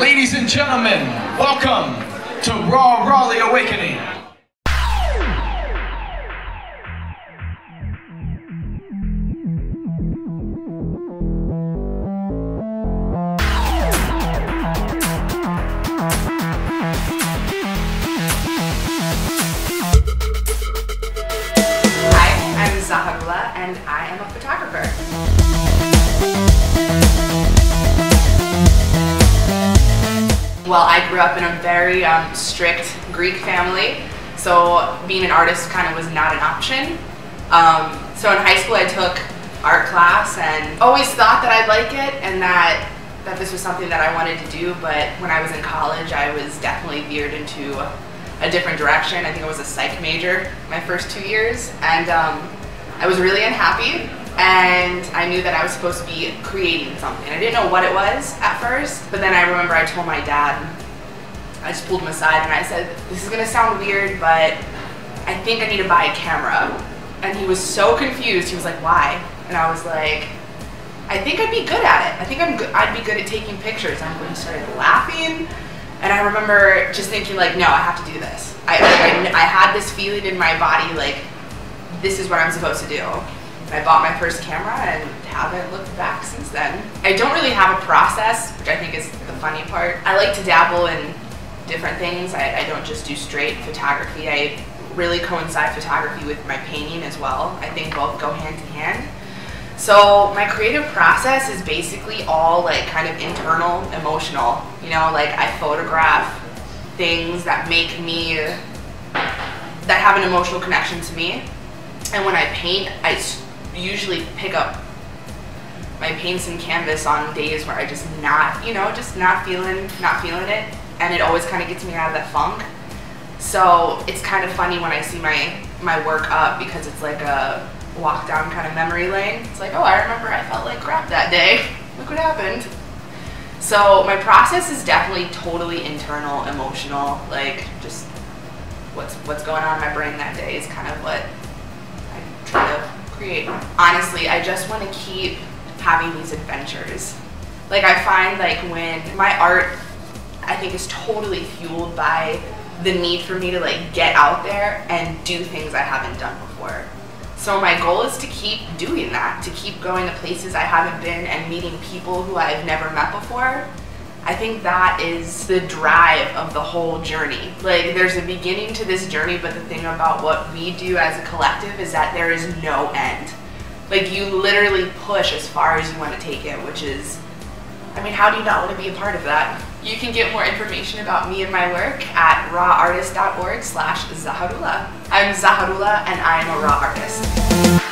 Ladies and gentlemen, welcome to Raw Raleigh Awakening. Hi, I'm Zaharoula and I am a photographer. Well, I grew up in a very um, strict Greek family, so being an artist kind of was not an option. Um, so in high school, I took art class and always thought that I'd like it and that that this was something that I wanted to do. But when I was in college, I was definitely veered into a different direction. I think I was a psych major my first two years, and um, I was really unhappy. And I knew that I was supposed to be creating something. I didn't know what it was at first, but then I remember I told my dad. I just pulled him aside and I said, "This is gonna sound weird, but I think I need to buy a camera." And he was so confused. He was like, "Why?" And I was like, I think I'd be good at it. I think I'm good, I'd be good at taking pictures. And he started laughing, and I remember just thinking like, no, I have to do this. I, I, I had this feeling in my body like, this is what I'm supposed to do. I bought my first camera and haven't looked back since then. I don't really have a process, which I think is the funny part. I like to dabble in different things. I, I don't just do straight photography. I really coincide photography with my painting as well. I think both go hand in hand. So my creative process is basically all like kind of internal, emotional. You know, like I photograph things that make me, that have an emotional connection to me. And when I paint, I usually pick up my paints and canvas on days where I just not, you know, just not feeling, not feeling it. And it always kind of gets me out of that funk. So it's kind of funny when I see my, my work up because it's like a walk down kind of memory lane. It's like, oh, I remember I felt like crap that day. Look what happened. So my process is definitely totally internal, emotional, like just what's what's going on in my brain that day is kind of what I try to create. Honestly, I just want to keep having these adventures. Like I find like when my art I think is totally fueled by the need for me to like get out there and do things I haven't done before. So my goal is to keep doing that, to keep going to places I haven't been and meeting people who I've never met before. I think that is the drive of the whole journey. Like there's a beginning to this journey, but the thing about what we do as a collective is that there is no end. Like you literally push as far as you want to take it, which is I mean, how do you not want to be a part of that? You can get more information about me and my work at rawartist.org slash Zaharoula. I'm Zaharoula and I'm a raw artist.